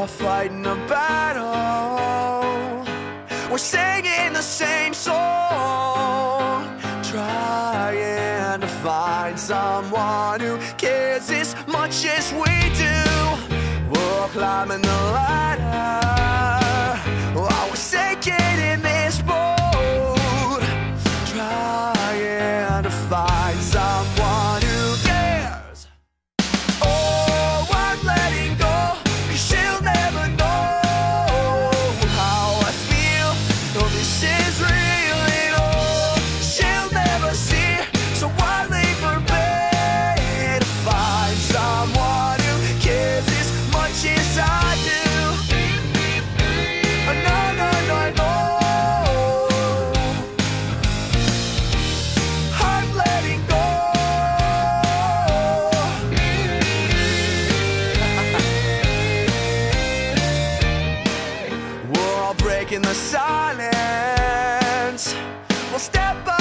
all fighting a battle. We're singing the same song, trying to find someone who cares as much as we do. We're climbing the ladder. breaking the silence. We'll step up.